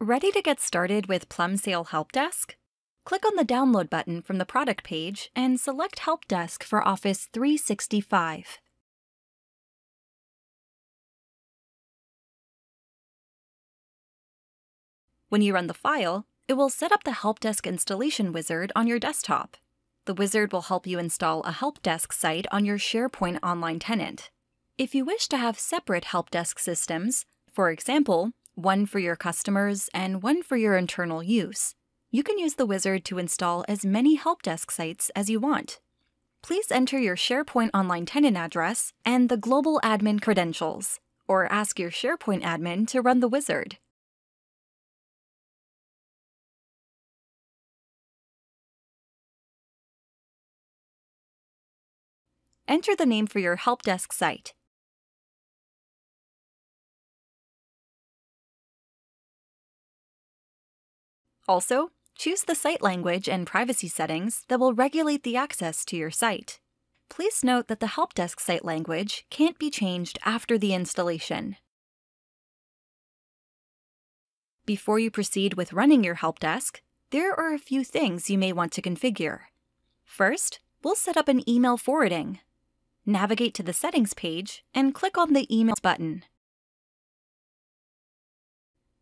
Ready to get started with Plumsail Help Desk? Click on the Download button from the product page and select Help Desk for Office 365. When you run the file, it will set up the Help Desk installation wizard on your desktop. The wizard will help you install a Help Desk site on your SharePoint Online tenant. If you wish to have separate Help Desk systems, for example, one for your customers and one for your internal use, you can use the wizard to install as many Help Desk sites as you want. Please enter your SharePoint Online tenant address and the global admin credentials, or ask your SharePoint admin to run the wizard. Enter the name for your help desk site. Also, choose the site language and privacy settings that will regulate the access to your site. Please note that the help desk site language can't be changed after the installation. Before you proceed with running your help desk, there are a few things you may want to configure. First, we'll set up an email forwarding navigate to the Settings page and click on the Emails button.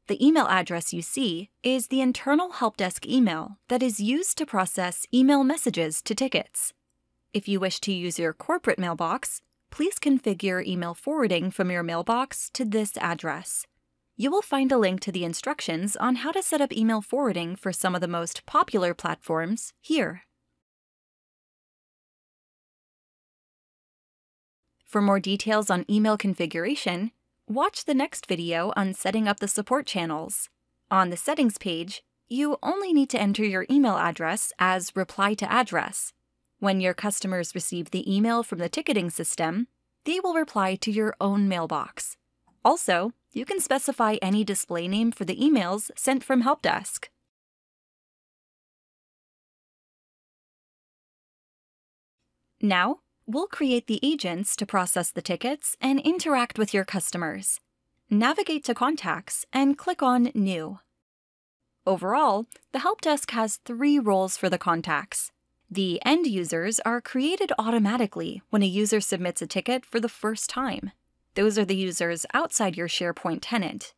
The email address you see is the internal help desk email that is used to process email messages to tickets. If you wish to use your corporate mailbox, please configure email forwarding from your mailbox to this address. You will find a link to the instructions on how to set up email forwarding for some of the most popular platforms here. For more details on email configuration, watch the next video on setting up the support channels. On the Settings page, you only need to enter your email address as reply to address. When your customers receive the email from the ticketing system, they will reply to your own mailbox. Also, you can specify any display name for the emails sent from Help Desk. Now, We'll create the agents to process the tickets and interact with your customers. Navigate to Contacts and click on New. Overall, the help desk has three roles for the contacts. The end users are created automatically when a user submits a ticket for the first time. Those are the users outside your SharePoint tenant.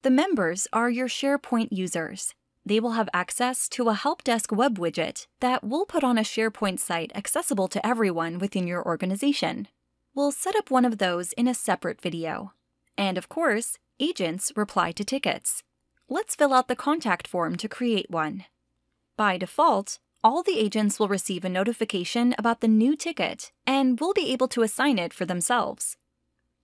The members are your SharePoint users they will have access to a help desk web widget that we'll put on a SharePoint site accessible to everyone within your organization. We'll set up one of those in a separate video. And of course, agents reply to tickets. Let's fill out the contact form to create one. By default, all the agents will receive a notification about the new ticket and will be able to assign it for themselves.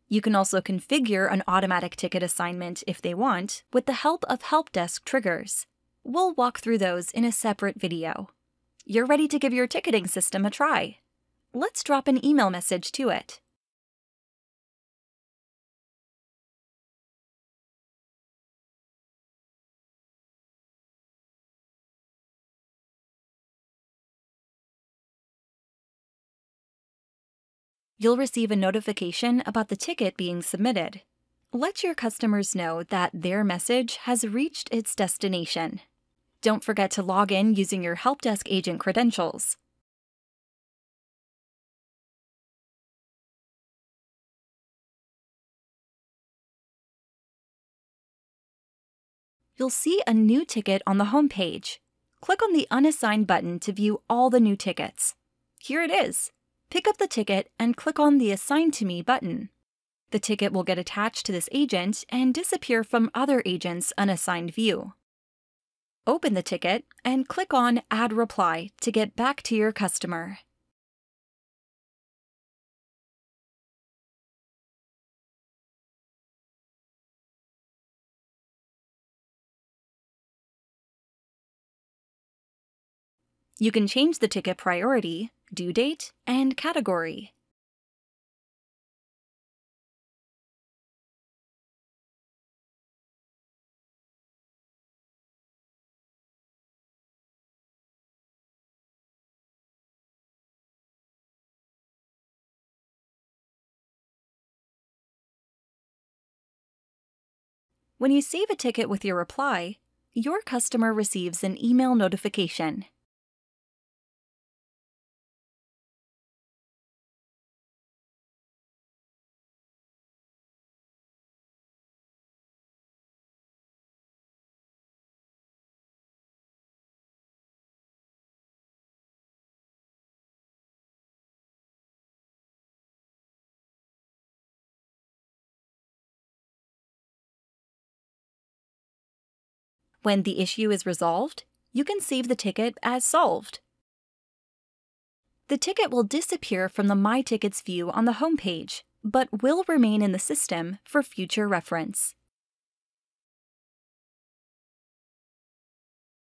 You can also configure an automatic ticket assignment if they want with the help of help desk triggers. We'll walk through those in a separate video. You're ready to give your ticketing system a try. Let's drop an email message to it. You'll receive a notification about the ticket being submitted. Let your customers know that their message has reached its destination. Don't forget to log in using your Help Desk agent credentials. You'll see a new ticket on the home page. Click on the Unassigned button to view all the new tickets. Here it is. Pick up the ticket and click on the Assign to Me button. The ticket will get attached to this agent and disappear from other agents' unassigned view. Open the ticket and click on Add Reply to get back to your customer. You can change the ticket priority, due date, and category. When you save a ticket with your reply, your customer receives an email notification. When the issue is resolved, you can save the ticket as solved. The ticket will disappear from the My Tickets view on the home page, but will remain in the system for future reference.